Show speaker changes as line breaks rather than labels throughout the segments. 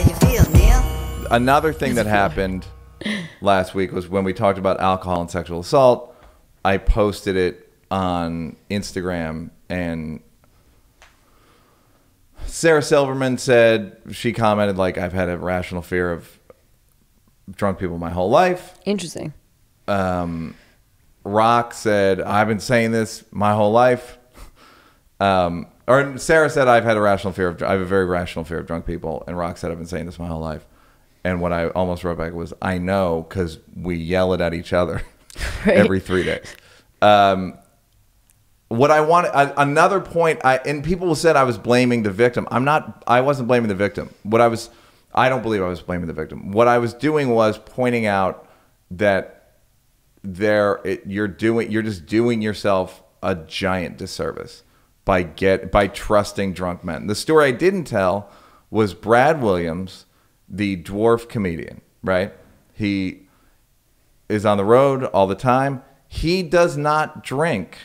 you feel, Neal?
Another thing that happened last week was when we talked about alcohol and sexual assault. I posted it on Instagram, and Sarah Silverman said she commented like, "I've had a rational fear of drunk people my whole life."
Interesting.
um, Rock said, I've been saying this my whole life. Um, or Sarah said, I've had a rational fear of, I have a very rational fear of drunk people. And Rock said, I've been saying this my whole life. And what I almost wrote back was, I know, because we yell it at each other
Right.
every three days. Um, what I want, another point, I, and people said I was blaming the victim. I'm not, I wasn't blaming the victim. What I was, I don't believe I was blaming the victim. What I was doing was pointing out that there it, you're doing you're just doing yourself a giant disservice by get by trusting drunk men. The story I didn't tell was Brad Williams, the dwarf comedian, right? He is on the road all the time. He does not drink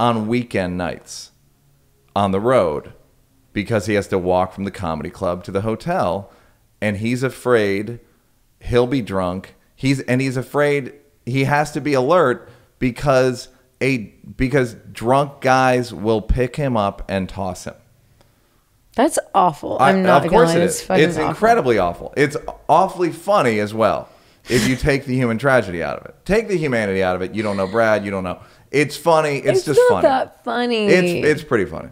on weekend nights on the road because he has to walk from the comedy club to the hotel and he's afraid he'll be drunk. He's and he's afraid he has to be alert because a because drunk guys will pick him up and toss him.
That's awful.
I-
I'm not
of course it is. It's
awful.
incredibly awful. It's awfully funny as well. If you take the human tragedy out of it, take the humanity out of it. You don't know Brad. You don't know. It's funny. It's,
It's,
just
not
funny.
that funny.
It's it's pretty funny.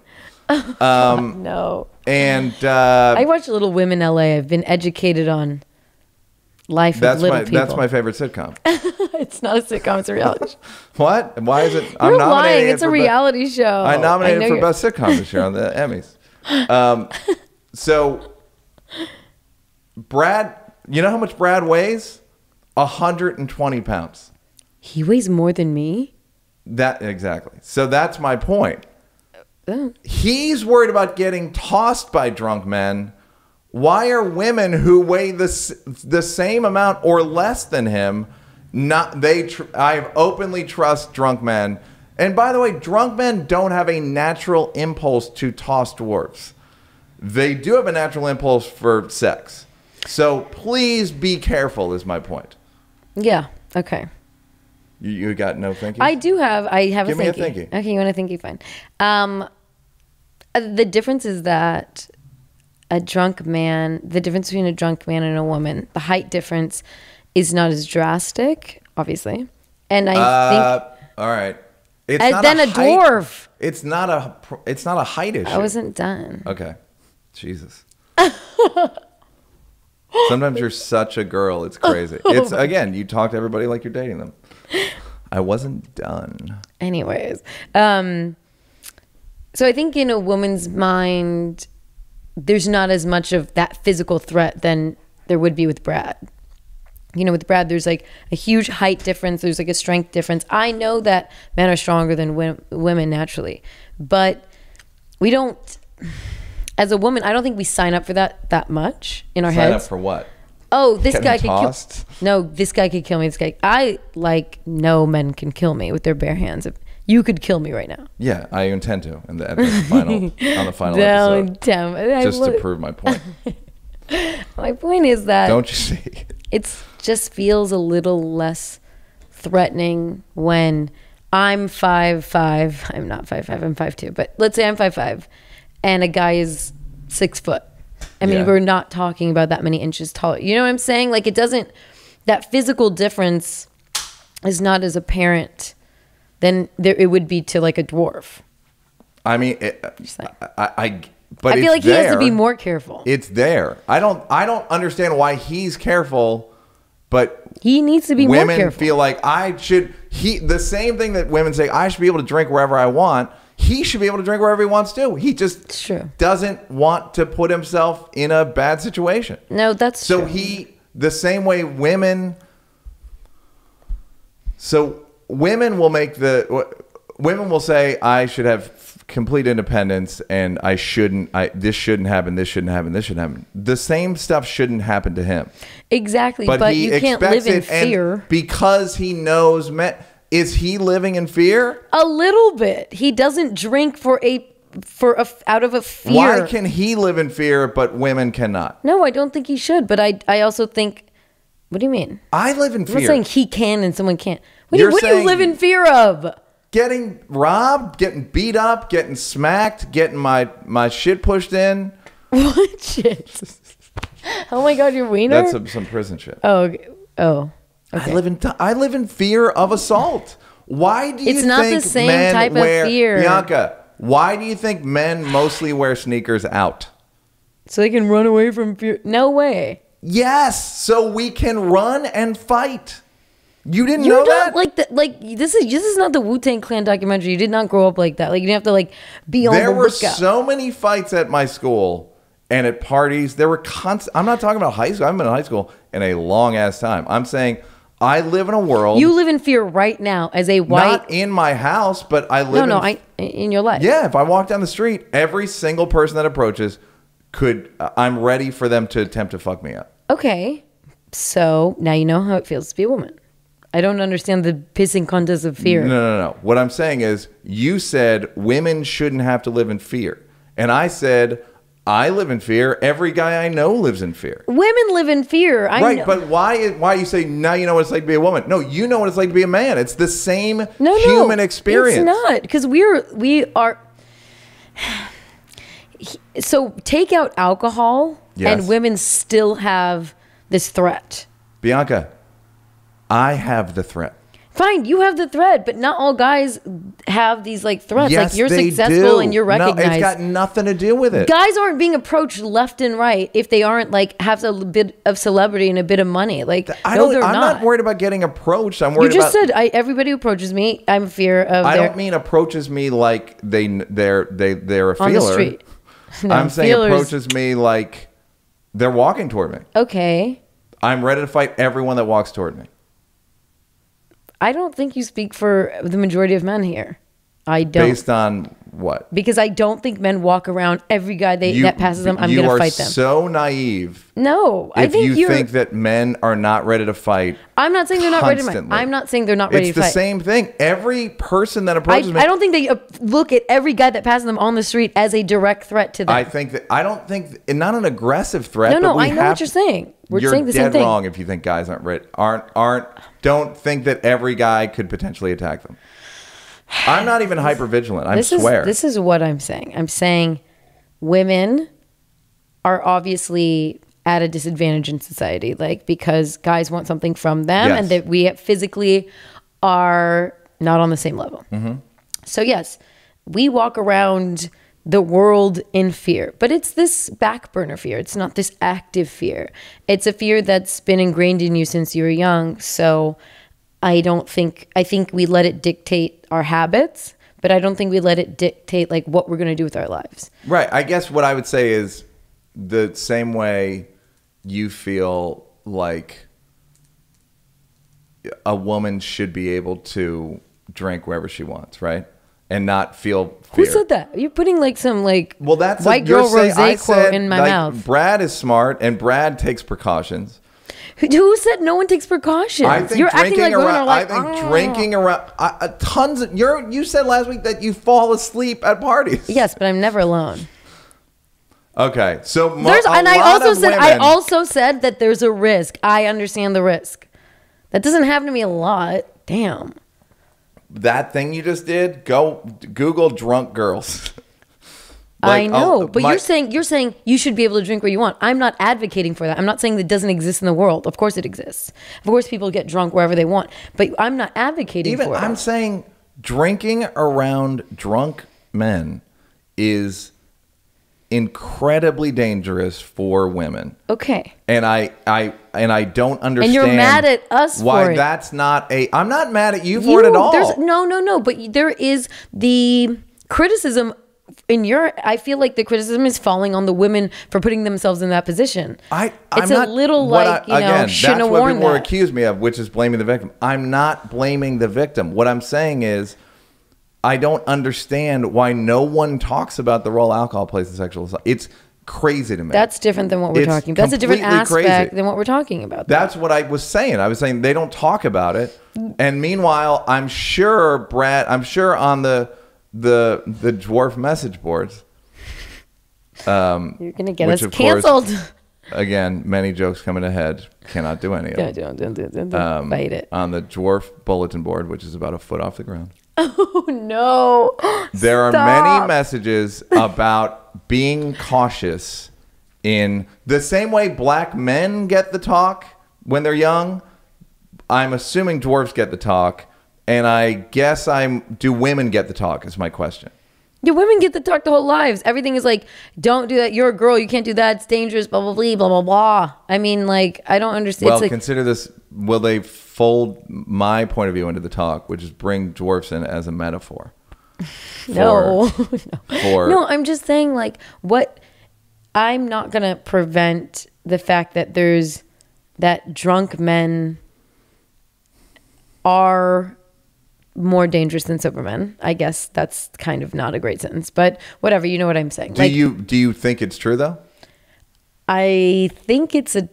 Um, no.
And uh,
I watch Little Women LA. I've been educated on life
that's
of little
my
people.
that's my favorite sitcom.
it's not a sitcom. It's a reality. show.
what? Why is it?
I'm not You're lying. It's a
be-
reality show.
I nominated
know
for
you're-
best sitcom this year on the Emmys. Um, so, Brad, you know how much Brad weighs? hundred and twenty pounds.
He weighs more than me.
That exactly. So that's my point.
Oh.
He's worried about getting tossed by drunk men. Why are women who weigh the the same amount or less than him not they tr- I openly trust drunk men. And by the way, drunk men don't have a natural impulse to toss dwarfs. They do have a natural impulse for sex. So please be careful is my point.
Yeah. Okay.
You, you got no thinking?
I do have. I have
Give
a
me a
thinky.
thinky.
Okay, you want a thinky? Fine. Um, uh, the difference is that a drunk man, the difference between a drunk man and a woman, the height difference is not as drastic, obviously. And I
Uh, all right. It's
And
not
then a
height-
dwarf.
It's not a. It's not a height issue.
I wasn't done.
Okay. Jesus. Sometimes you're such a girl. It's crazy. It's again. You talk to everybody like you're dating them. I wasn't done.
Anyways, um, so I think in a woman's mind, there's not as much of that physical threat than there would be with Brad. You know, with Brad, there's like a huge height difference. There's like a strength difference. I know that men are stronger than women naturally, but we don't. As a woman, I don't think we sign up for that that much in our
Sign
heads.
up for what?
oh, this
Getting
guy could
tossed?
kill. No, this guy could kill me. This guy. I like no men can kill me with their bare hands. If you could kill me right now.
Yeah, I intend to. And the, the final on the final
Don't
episode.
I
just to prove my point.
My point is that
Don't you see?
it's just feels a little less threatening when I'm five five. I'm not five five. I'm five two. But let's say I'm five five, and a guy is six foot. I mean,
Yeah.
we're not talking about that many inches tall. You know what I'm saying? Like it doesn't. That physical difference is not as apparent than there it would be to like a dwarf.
I mean, it. I, I. But
I feel like he has to be more careful.
It's there. I don't. I don't understand why he's careful, but
he needs to be more
women
careful.
feel like I should. He the same thing that women say. I should be able to drink wherever I want. He should be able to drink wherever he wants to. He just doesn't want to put himself in a bad situation.
no, that's
So
true.
he the same way women. So women will make the women will say I should have complete independence and I shouldn't. I this shouldn't happen. This shouldn't happen. This shouldn't happen. The same stuff shouldn't happen to him.
exactly,
But,
but, you can't live in fear.
because he knows men. Is he living in fear?
A little bit. He doesn't drink for a for a, out of a fear.
Why can he live in fear but women cannot?
no, I don't think he should. But I I also think. What do you mean?
I live in fear.
I'm not saying he can and someone can't. What, do,
You're
what do you
saying-
live in fear of?
getting robbed, getting beat up, getting smacked, getting my my shit pushed in.
What shit? oh my god, your wiener.
That's some, some prison shit.
oh, oh okay. oh. Okay.
I live in t- I live in fear of assault. Why do you
It's not the
think
same
men
type of
wear
fear.
Bianca? Why do you think men mostly wear sneakers out?
so they can run away from fear. No way.
Yes, so we can run and fight. You didn't
You
know
don't
that?
like that. Like this is this is not the Wu Tang Clan documentary. You did not grow up like that. Like you didn't have to like be on
there
the
were
lookout.
so many fights at my school and at parties. There were constant. I'm not talking about high school. I haven't been in high school in a long ass time. I'm saying I live in a world.
you live in fear right now as a white.
not in my house, but I
no,
live.
no,
in,
I in your life.
Yeah, if I walk down the street, every single person that approaches could. Uh, I'm ready for them to attempt to fuck me up.
Okay. So now you know how it feels to be a woman. I don't understand the pissing contest of fear.
No, no, no. What I'm saying is, you said women shouldn't have to live in fear, and I said I live in fear. Every guy I know lives in fear.
Women live in fear. I
right,
know.
but why? Why you say now? You know what it's like to be a woman? No, you know what it's like to be a man. It's the same
no, no,
human experience.
It's not because we're we are. So take out alcohol,
Yes.
and women still have this threat.
Bianca, I have the threat.
Fine, you have the threat, but not all guys have these like threats.
yes,
like you're successful
do.
and you're
No,
recognized.
it's got nothing to do with it.
guys aren't being approached left and right if they aren't like have a bit of celebrity and a bit of money. Like
I
no, they're
I'm not.
not.
worried about getting approached. I'm worried.
you just
about.
said I, everybody who approaches me, I'm fear of.
I
their,
don't mean approaches me like they they're they they're a feeler.
on the street. No,
I'm saying
feelers-
approaches me like they're walking toward me.
Okay,
I'm ready to fight everyone that walks toward me.
I don't think you speak for the majority of men here. I don't
Based on what?
because I don't think men walk around every guy they
You-
that passes them. I'm gonna fight them.
so naive.
no, I think
you think that men are not ready to fight,
I'm not saying they're not ready to fight. I'm not saying they're not ready to fight.
it's
to
the
fight.
same thing. Every person that
I,
approaches me,
I don't think they uh, look at every guy that passes them on the street as a direct threat to them.
I think that I don't think and not an aggressive threat.
No, no, I know what you're saying. We're
you're
saying the
dead
same thing.
wrong if you think guys aren't ready, aren't aren't don't think that every guy could potentially attack them. I'm not even hyper vigilant. I
this
swear.
is this is what I'm saying. I'm saying women are obviously at a disadvantage in society, like because guys want something from them,
Yes.
and that we physically are not on the same level.
Mm-hmm.
So yes, we walk around the world in fear, but it's this back burner fear. It's not this active fear. It's a fear that's been ingrained in you since you were young. So I don't think I think we let it dictate our habits, but I don't think we let it dictate like what we're going to do with our lives.
Right. I guess what I would say is the same way you feel like a woman should be able to drink wherever she wants, right? And not feel
Who said that? You're putting like some like
Well, that's
white
you're
girl rose quote in my
like,
mouth.
Brad is smart, and Brad takes precautions.
Who, said no one takes precautions?
I think
You're acting
drinking
like women
around.
like
I think
"Oh."
drinking around. Uh, tons of. You're. You said last week that you fall asleep at parties.
Yes, but I'm never alone.
Okay. So mo-
There's, and I also said I also said that there's a risk. I understand the risk. That doesn't happen to me a lot. Damn.
that thing you just did. Go Google drunk girls.
I
Like,
know,
oh,
but
my-
you're saying you're saying you should be able to drink where you want. I'm not advocating for that. I'm not saying that doesn't exist in the world. Of course it exists. Of course people get drunk wherever they want. But I'm not advocating
even
for it.
I'm saying drinking around drunk men is incredibly dangerous for women.
okay.
and I, I, and I don't understand.
And you're mad at us
why that's not a. I'm not mad at you for
You-
it at all.
There's no, no, no. But there is the criticism in your. I feel like the criticism is falling on the women for putting themselves in that position.
I,
It's
I'm
a
not,
little like,
I,
you know,
again,
shouldn't
that's
have
what people
that.
accuse me of, which is blaming the victim. I'm not blaming the victim. What I'm saying is, I don't understand why no one talks about the role alcohol plays in sexual assault. It's crazy to me.
That's different than what we're
It's
talking. That's a different aspect
crazy.
than what we're talking about.
That's what I was saying. I was saying they don't talk about it. And meanwhile, I'm sure Brad, I'm sure on the the the dwarf message boards. Um,
You're gonna get
which,
us
of course,
canceled.
again, many jokes coming ahead. Cannot do any of
don't, don't, don't, don't, don't
Um,
bite it.
on the dwarf bulletin board, which is about a foot off the ground.
Oh no!
There are many messages about being cautious in the same way black men get the talk when they're young. I'm assuming dwarves get the talk, and I guess I'm. Do women get the talk? Is my question.
Yeah, women get the talk their whole lives. Everything is like, don't do that. You're a girl. You can't do that. It's dangerous. Blah blah blah blah blah blah. I mean, like, I don't understand.
Well,
it's like,
consider this. Will they fold my point of view into the talk, which is bring dwarfs in as a metaphor?
no,
For
no. I'm just saying, like, what? I'm not gonna prevent the fact that there's that drunk men are more dangerous than sober men. I guess that's kind of not a great sentence, but whatever. You know what I'm saying?
do you do you think it's true though?
I think it's a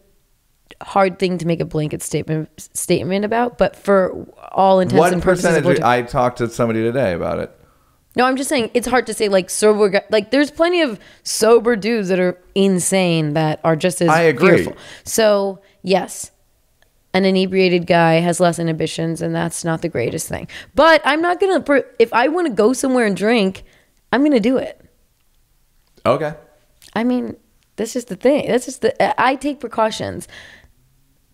hard thing to make a blanket statement statement about, but for all intents
What
and purposes,
percentage? I talked to somebody today about it.
no, I'm just saying it's hard to say like sober. Like there's plenty of sober dudes that are insane that are just as
I agree.
fearful. So yes, an inebriated guy has less inhibitions, and that's not the greatest thing. But I'm not gonna. If I want to go somewhere and drink, I'm gonna do it.
Okay.
I mean, that's just the thing. That's just the. I take precautions.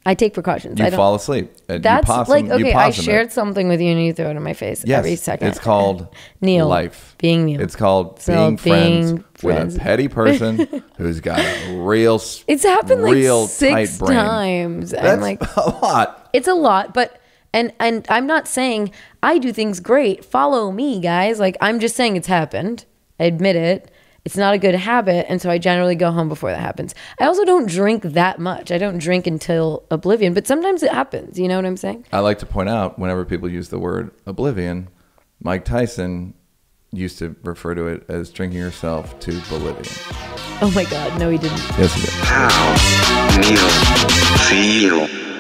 I take precautions.
You
I don't,
fall asleep. Uh,
That's
possum-
like okay. I
possum it.
shared something with you, and you throw it in my face
Yes,
every second.
It's called
Neal.
Life.
Being Neal.
It's called
So
being, friends,
being
with a petty person who's got a real,
It's happened like
real
six
tight brain.
times.
That's
I'm like,
a lot.
it's a lot, but and and I'm not saying I do things great. Follow me, guys. Like I'm just saying it's happened. I admit it. It's not a good habit, and so I generally go home before that happens. I also don't drink that much. I don't drink until oblivion, but sometimes it happens. You know what I'm saying?
I like to point out whenever people use the word oblivion, Mike Tyson used to refer to it as drinking yourself to Bolivian.
Oh my God, no, he didn't.
Yes, he did.
How Neal feel?